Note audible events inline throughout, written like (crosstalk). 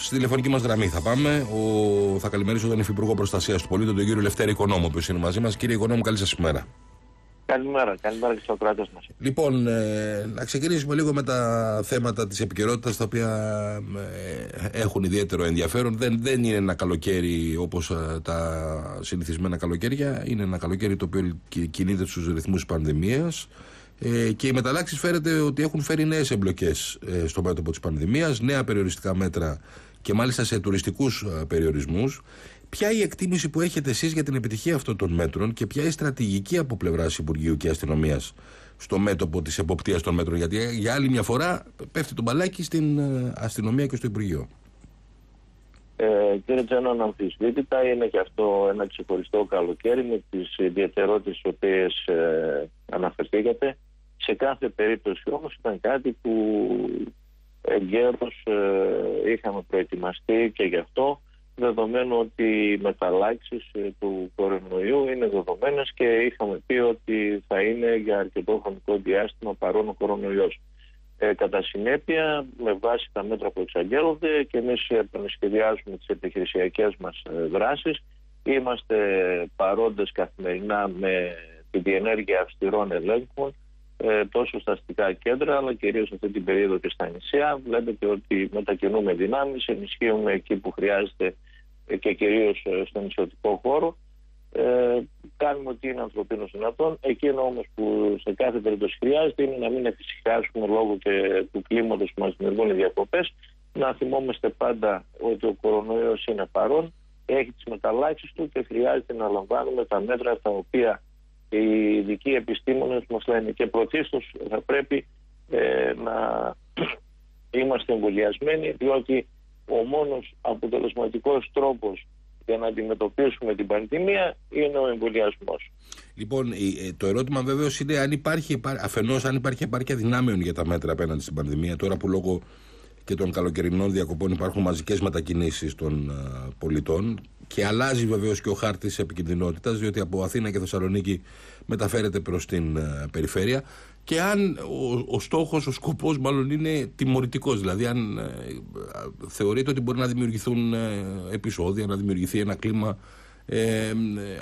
Στη τηλεφωνική μας γραμμή θα πάμε. Ο... Θα καλημερίσω τον Υφυπουργό Προστασίας του Πολίτη, τον κύριο Λευτέρη Οικονόμου, που είναι μαζί μας. Κύριε Οικονόμου, καλή σας ημέρα. Καλημέρα, καλημέρα και στου ακροατέ μας. Λοιπόν, ε, να ξεκινήσουμε λίγο με τα θέματα της επικαιρότητας, τα οποία ε, έχουν ιδιαίτερο ενδιαφέρον. Δεν, δεν είναι ένα καλοκαίρι όπως ε, τα συνηθισμένα καλοκαίρια. Είναι ένα καλοκαίρι το οποίο κινείται στους ρυθμούς τη πανδημίας. Ε, και οι μεταλλάξεις φέρεται ότι έχουν φέρει νέες εμπλοκές ε, στο μέτωπο της πανδημίας, νέα περιοριστικά μέτρα και μάλιστα σε τουριστικούς ε, περιορισμούς. Ποια η εκτίμηση που έχετε εσείς για την επιτυχία αυτών των μέτρων και ποια η στρατηγική από πλευράς Υπουργείου και Αστυνομίας στο μέτωπο της εποπτείας των μέτρων; Γιατί ε, για άλλη μια φορά πέφτει το μπαλάκι στην ε, αστυνομία και στο Υπουργείο. Ε, κύριε Τζένο, αναμφισβήτητα είναι και αυτό ένα ξεχωριστό καλοκαίρι με τις ιδιαιτερότητες τι οποίες ε, αναφερθήκατε. Σε κάθε περίπτωση όμως ήταν κάτι που εγκαίρως ε, είχαμε προετοιμαστεί και γι' αυτό δεδομένου ότι οι μεταλλάξεις ε, του κορονοϊού είναι δεδομένες και είχαμε πει ότι θα είναι για αρκετό χρονικό διάστημα παρόν ο κορονοϊός. Ε, κατά συνέπεια, με βάση τα μέτρα που εξαγγέλλονται και εμείς επανεσχεδιάζουμε τις επιχειρησιακές μας ε, δράσεις, είμαστε παρόντες καθημερινά με τη διενέργεια αυστηρών ελέγχων ε, τόσο στα αστικά κέντρα αλλά κυρίως αυτή την περίοδο και στα νησιά. Βλέπετε ότι μετακινούμε δυνάμεις, ενισχύουμε εκεί που χρειάζεται ε, και κυρίως ε, στο νησιωτικό χώρο. Ε, κάνουμε ό,τι είναι ανθρωπίνο δυνατόν. Εκείνο όμως που σε κάθε περίπτωση χρειάζεται είναι να μην εφησυχάσουμε λόγω και του κλίματος που μας δημιουργούν οι διακοπές. Να θυμόμαστε πάντα ότι ο κορονοϊός είναι παρόν, έχει τις μεταλλάξεις του και χρειάζεται να λαμβάνουμε τα μέτρα τα οποία οι ειδικοί επιστήμονες μας λένε και πρωτίστως θα πρέπει ε, να (clears throat) είμαστε εμβολιασμένοι διότι ο μόνος αποτελεσματικός τρόπος για να αντιμετωπίσουμε την πανδημία είναι ο εμβολιασμός. Λοιπόν, ε, το ερώτημα βέβαιω είναι αν υπάρχει, αφενός αν υπάρχει επάρκεια δυνάμεων για τα μέτρα απέναντι στην πανδημία, τώρα που λόγω και των καλοκαιρινών διακοπών υπάρχουν μαζικές μετακινήσεις των uh, πολιτών και αλλάζει βεβαίως και ο χάρτης επικινδυνότητας, διότι από Αθήνα και Θεσσαλονίκη μεταφέρεται προς την uh, περιφέρεια. Και αν ο, ο στόχος, ο σκοπός μάλλον είναι τιμωρητικός, δηλαδή αν ε, θεωρείται ότι μπορεί να δημιουργηθούν ε, επεισόδια, να δημιουργηθεί ένα κλίμα ε,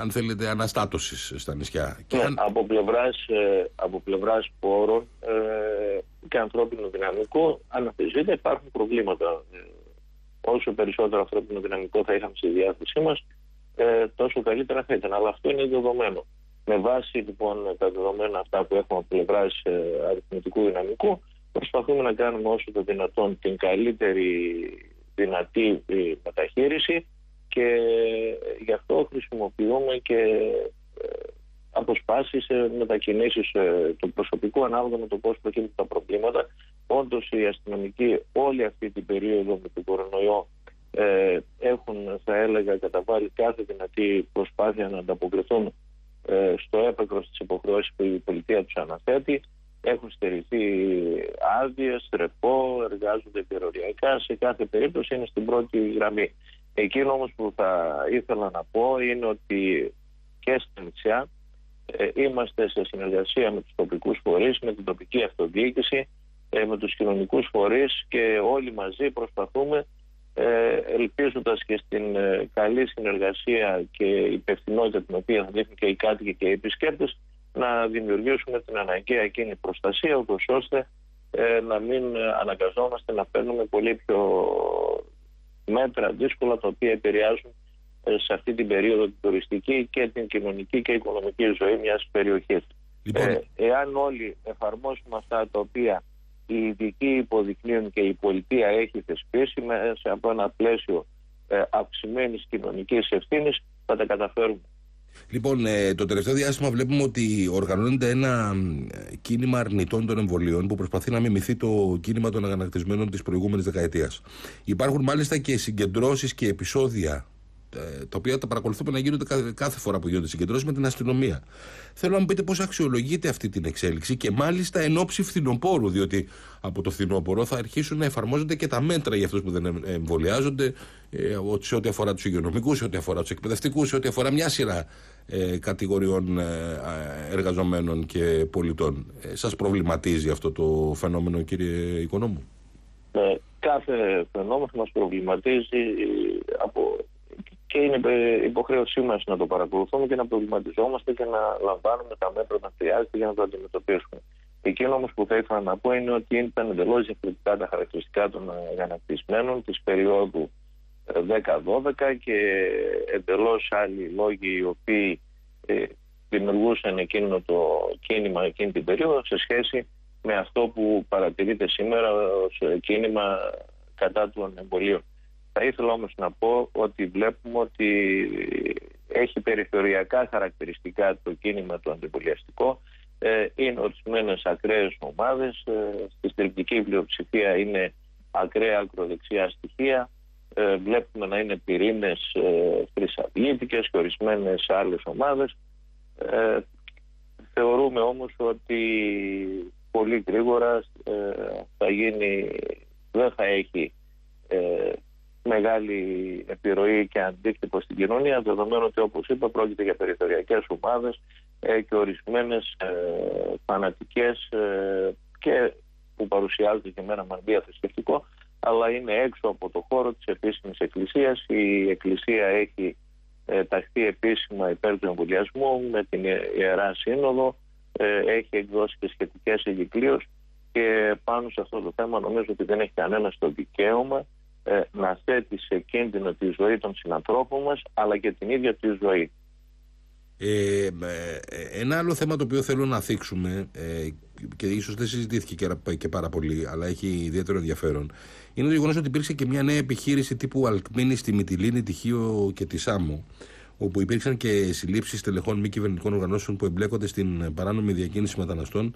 αν θέλετε, αναστάτωσης στα νησιά. Ναι, αν... από, πλευράς, ε, από πλευράς πόρων ε, και ανθρώπινο δυναμικό, αναφυσβήτητα υπάρχουν προβλήματα. Ε, όσο περισσότερο ανθρώπινο δυναμικό θα είχαμε στη διάθεσή μας, ε, τόσο καλύτερα θα ήταν. Αλλά αυτό είναι δεδομένο. Με βάση λοιπόν τα δεδομένα αυτά που έχουμε από πλευράς ε, αριθμητικού δυναμικού, προσπαθούμε να κάνουμε όσο το δυνατόν την καλύτερη δυνατή ε, μεταχείριση και γι' αυτό χρησιμοποιούμε και ε, αποσπάσεις, μετακινήσεις του προσωπικού ανάλογα με το πώς προκύπτουν τα προβλήματα. Όντως οι αστυνομικοί όλη αυτή την περίοδο με τον κορονοϊό ε, έχουν, θα έλεγα, καταβάλει κάθε δυνατή προσπάθεια να ανταποκριθούν ε, στο έπακρο στις υποχρεώσεις που η πολιτεία τους αναθέτει. Έχουν στερηθεί άδειες, ρεπό, εργάζονται περιοριακά. Σε κάθε περίπτωση είναι στην πρώτη γραμμή. Εκείνο όμως που θα ήθελα να πω είναι ότι και στα νησιά ε, είμαστε σε συνεργασία με τους τοπικούς φορείς, με την τοπική αυτοδιοίκηση, ε, με τους κοινωνικούς φορείς και όλοι μαζί προσπαθούμε ε, ελπίζοντας και στην ε, καλή συνεργασία και υπευθυνότητα την οποία θα δείχνουν και οι κάτοικοι και οι επισκέπτες να δημιουργήσουμε την αναγκαία εκείνη προστασία ούτως ώστε ε, να μην αναγκαζόμαστε να παίρνουμε πολύ πιο μέτρα δύσκολα τα οποία επηρεάζουν ε, σε αυτή την περίοδο την τουριστική και την κοινωνική και οικονομική ζωή μιας περιοχής. Λοιπόν... Ε, εάν όλοι εφαρμόσουμε αυτά τα οποία οι ειδικοί υποδεικνύουν και η πολιτεία έχει θεσπίσει μέσα από ένα πλαίσιο ε, αυξημένης κοινωνικής ευθύνης, θα τα καταφέρουμε. Λοιπόν, ε, το τελευταίο διάστημα βλέπουμε ότι οργανώνεται ένα κίνημα αρνητών των εμβολίων που προσπαθεί να μιμηθεί το κίνημα των ανακτησμένων της προηγούμενης δεκαετίας. Υπάρχουν μάλιστα και συγκεντρώσεις και επεισόδια ε, τα οποία τα παρακολουθούμε να γίνονται κάθε φορά που γίνονται συγκεντρώσεις με την αστυνομία. Θέλω να μου πείτε πώς αξιολογείτε αυτή την εξέλιξη και μάλιστα εν ώψη φθινοπόρου, διότι από το φθινόπωρο θα αρχίσουν να εφαρμόζονται και τα μέτρα για αυτούς που δεν εμβολιάζονται, ε, σε ό,τι αφορά τους υγειονομικούς, σε ό,τι αφορά τους εκπαιδευτικούς, σε ό,τι αφορά μια σειρά ε, κατηγοριών ε, εργαζομένων και πολιτών. Ε, Σας προβληματίζει αυτό το φαινόμενο, κύριε Οικονόμου; Ε, κάθε φαινόμενο μας προβληματίζει από και είναι υποχρέωσή μας να το παρακολουθούμε και να προβληματιζόμαστε και να λαμβάνουμε τα μέτρα όταν χρειάζεται για να το αντιμετωπίσουμε. Εκείνο όμως που θα ήθελα να πω είναι ότι ήταν εντελώς διαφορετικά τα χαρακτηριστικά των αναπτυσσμένων της περίοδου 10-12 ε, και εντελώς άλλοι λόγοι οι οποίοι ε, δημιουργούσαν εκείνο το κίνημα εκείνη την περίοδο σε σχέση με αυτό που παρατηρείται σήμερα ως κίνημα κατά των εμβολίων. Θα ήθελα όμως να πω ότι βλέπουμε ότι έχει περιθωριακά χαρακτηριστικά το κίνημα το αντιπολιαστικό. Ε, είναι ορισμένες ακραίες ομάδες, ε, στη στριπτική πλειοψηφία είναι ακραία ακροδεξιά στοιχεία. Ε, βλέπουμε να είναι πυρήνες ε, και ορισμένες άλλες ομάδες. Ε, θεωρούμε όμως ότι πολύ γρήγορα ε, θα γίνει, δεν θα έχει ε, μεγάλη επιρροή και αντίκτυπο στην κοινωνία, δεδομένου ότι όπως είπα πρόκειται για περιθωριακές ομάδες ε, και ορισμένες ε, φανατικές ε, και που παρουσιάζονται και μένα μανδύα θρησκευτικό, αλλά είναι έξω από το χώρο της επίσημης εκκλησίας. Η εκκλησία έχει ε, ταχθεί επίσημα υπέρ του εμβολιασμού με την Ιερά Σύνοδο, ε, έχει εκδώσει και σχετικές εγκυκλίως και πάνω σε αυτό το θέμα νομίζω ότι δεν έχει κανένα το δικαίωμα ε, να θέτει σε κίνδυνο τη ζωή των συνανθρώπων μας αλλά και την ίδια τη ζωή. Ε, ε, ένα άλλο θέμα το οποίο θέλω να θίξουμε ε, και ίσως δεν συζητήθηκε και, και πάρα πολύ αλλά έχει ιδιαίτερο ενδιαφέρον είναι το γεγονός ότι υπήρξε και μια νέα επιχείρηση τύπου Αλκμίνη στη Μυτιλίνη, Τυχείο και τη Σάμο όπου υπήρξαν και συλλήψεις τελεχών μη κυβερνητικών οργανώσεων που εμπλέκονται στην παράνομη διακίνηση μεταναστών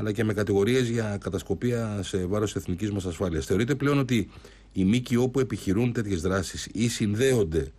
αλλά και με κατηγορίες για κατασκοπία σε βάρος εθνικής μας ασφάλειας. Θεωρείτε πλέον ότι οι ΜΚΟ που επιχειρούν τέτοιες δράσεις ή συνδέονται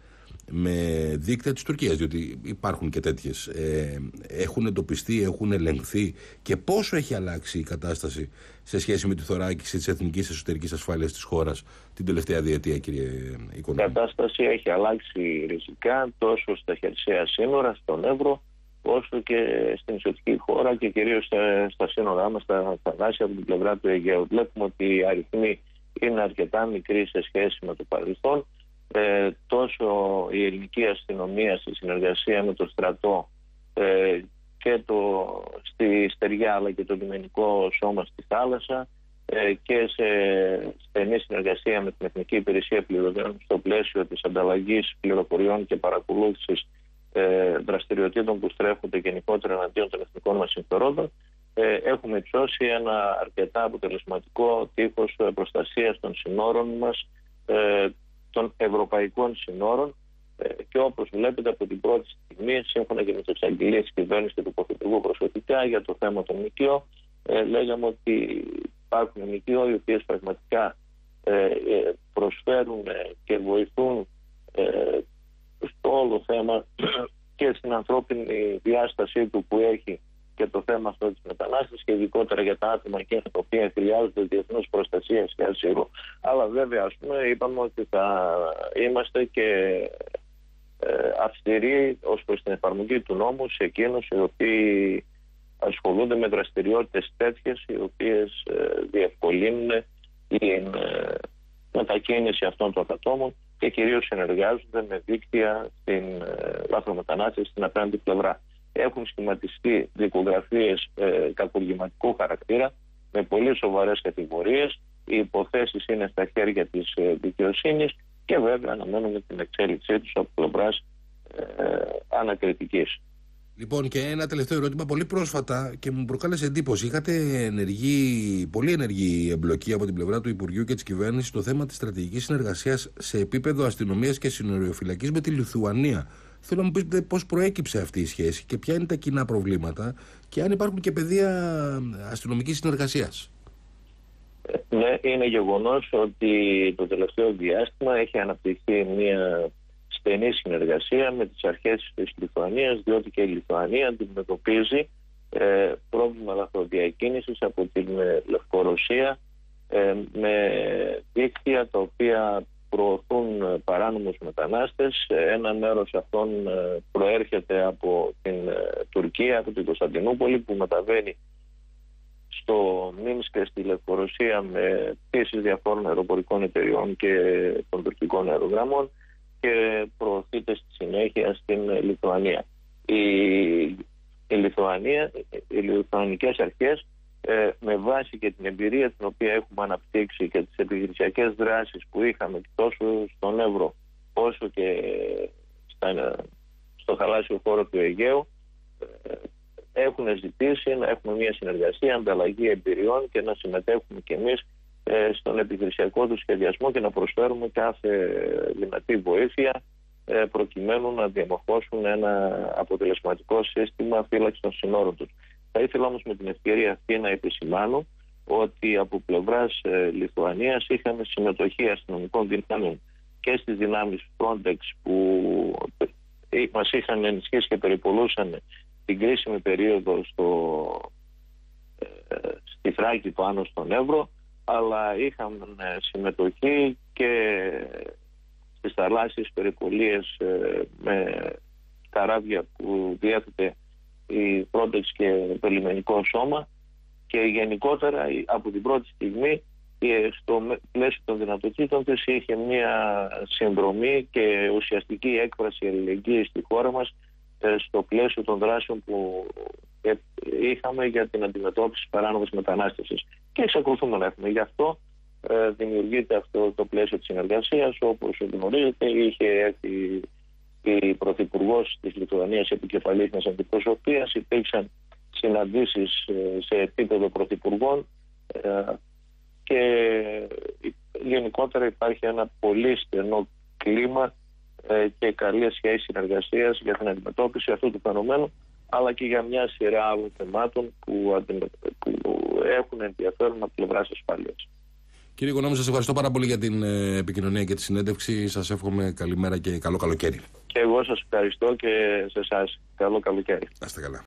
με δίκτυα της Τουρκίας διότι υπάρχουν και τέτοιες ε, έχουν εντοπιστεί, έχουν ελεγχθεί και πόσο έχει αλλάξει η κατάσταση σε σχέση με τη θωράκιση της εθνικής εσωτερικής ασφάλειας της χώρας την τελευταία διετία κύριε Οικονόμη. Η κατάσταση έχει αλλάξει ριζικά τόσο στα χερσαία σύνορα, στον Εύρο όσο και στην ισοτική χώρα και κυρίως στα σύνορά μας, στα θαλάσσια από την πλευρά του Αιγαίου. Βλέπουμε ότι οι αριθμοί είναι αρκετά μικροί σε σχέση με το παρελθόν. Ε, τόσο η ελληνική αστυνομία στη συνεργασία με το στρατό ε, και το, στη στεριά αλλά και το λιμενικό σώμα στη θάλασσα ε, και σε στενή συνεργασία με την Εθνική Υπηρεσία Πληροφοριών στο πλαίσιο της ανταλλαγής πληροφοριών και παρακολούθησης ε, δραστηριοτήτων που στρέφονται γενικότερα εναντίον των εθνικών μας συμφερόντων. Ε, έχουμε υψώσει ένα αρκετά αποτελεσματικό τείχος προστασίας των συνόρων μας, ε, των ευρωπαϊκών συνόρων. Ε, και όπως βλέπετε από την πρώτη στιγμή, σύμφωνα και με τις εξαγγελίες της κυβέρνησης και του Πρωθυπουργού προσωπικά για το θέμα των ΜΚΟ, ε, λέγαμε ότι υπάρχουν ΜΚΟ οι οποίες πραγματικά ε, προσφέρουν και βοηθούν στο όλο θέμα και στην ανθρώπινη διάστασή του που έχει και το θέμα αυτό της μετανάστευσης και ειδικότερα για τα άτομα εκείνα τα οποία χρειάζονται διεθνούς προστασίας και ασύλου. Αλλά βέβαια, ας πούμε, είπαμε ότι θα είμαστε και ε, αυστηροί ως προς την εφαρμογή του νόμου σε εκείνους οι οποίοι ασχολούνται με δραστηριότητες τέτοιες οι οποίες ε, διευκολύνουν την ε, μετακίνηση αυτών των ατόμων και κυρίως συνεργάζονται με δίκτυα στην λάθρομετανάστευση στην απέναντι πλευρά έχουν σχηματιστεί δικογραφίες ε, κακουργηματικού χαρακτήρα με πολύ σοβαρές κατηγορίες. Οι υποθέσεις είναι στα χέρια της ε, δικαιοσύνης και βέβαια αναμένουμε την εξέλιξή τους από πλευράς ε, ανακριτικής. Λοιπόν, και ένα τελευταίο ερώτημα. Πολύ πρόσφατα και μου προκάλεσε εντύπωση. Είχατε ενεργή, πολύ ενεργή εμπλοκή από την πλευρά του Υπουργείου και της κυβέρνησης στο θέμα της στρατηγικής συνεργασίας σε επίπεδο αστυνομίας και συνοριοφυλακής με τη Λιθουανία. Θέλω να μου πείτε πώς προέκυψε αυτή η σχέση και ποια είναι τα κοινά προβλήματα και αν υπάρχουν και πεδία αστυνομικής συνεργασίας. Ναι, είναι γεγονός ότι το τελευταίο διάστημα έχει αναπτυχθεί μια στενή συνεργασία με τις αρχές της Λιθουανίας διότι και η Λιθουανία αντιμετωπίζει ε, πρόβλημα λαθροδιακίνησης από την Λευκορωσία ε, με δίκτυα τα οποία προωθούν ε, παράνομους μετανάστες. Ε, ένα μέρος αυτών ε, προέρχεται από την Τουρκία, από την Κωνσταντινούπολη που μεταβαίνει στο Μίνσκ και στη Λευκορωσία με πτήσεις διαφόρων αεροπορικών εταιριών και των τουρκικών αερογραμμών και προωθείται στη συνέχεια στην Λιθουανία. Η, η Λιθουανία, οι λιθουανικές αρχές ε, με βάση και την εμπειρία την οποία έχουμε αναπτύξει και τις επιχειρησιακές δράσεις που είχαμε τόσο στον Εύρο όσο και στα, στο θαλάσσιο χώρο του Αιγαίου ε, έχουν ζητήσει να έχουμε μια συνεργασία, ανταλλαγή εμπειριών και να συμμετέχουμε κι εμείς ε, στον επιχειρησιακό του σχεδιασμό και να προσφέρουμε κάθε δυνατή βοήθεια ε, προκειμένου να διαμορφώσουν ένα αποτελεσματικό σύστημα φύλαξης των συνόρων τους. Θα ήθελα όμως με την ευκαιρία αυτή να επισημάνω ότι από πλευράς ε, Λιθουανίας είχαμε συμμετοχή αστυνομικών δυνάμεων και στις δυνάμεις Frontex που μας είχαν ενισχύσει και περιπολούσαν την κρίσιμη περίοδο στο, ε, στη Θράκη πάνω στον Εύρο αλλά είχαμε συμμετοχή και στις θαλάσσιες περιπολίες ε, με καράβια που διέθετε η Frontex και το λιμενικό σώμα. Και γενικότερα από την πρώτη στιγμή ε, στο πλαίσιο των δυνατοτήτων της είχε μια συνδρομή και ουσιαστική έκφραση αλληλεγγύης στη χώρα μας ε, στο πλαίσιο των δράσεων που ε, είχαμε για την αντιμετώπιση παράνομης μετανάστευσης και εξακολουθούμε να έχουμε. Γι' αυτό δημιουργείται αυτό το πλαίσιο της συνεργασίας όπως γνωρίζετε είχε έρθει η Πρωθυπουργός της Λιθουανίας επικεφαλής μιας αντιπροσωπείας. Υπήρξαν συναντήσεις ε, σε επίπεδο Πρωθυπουργών ε, και γενικότερα υπάρχει ένα πολύ στενό κλίμα ε, και καλή σχέση συνεργασίας για την αντιμετώπιση αυτού του φαινομένου αλλά και για μια σειρά άλλων θεμάτων που, έχουν ενδιαφέρον από πλευράς ασφάλειας. Κύριε Οικονόμη, σας ευχαριστώ πάρα πολύ για την επικοινωνία και τη συνέντευξη. Σας εύχομαι καλημέρα και καλό καλοκαίρι. Και εγώ σας ευχαριστώ και σε εσάς. Καλό καλοκαίρι. Να καλά.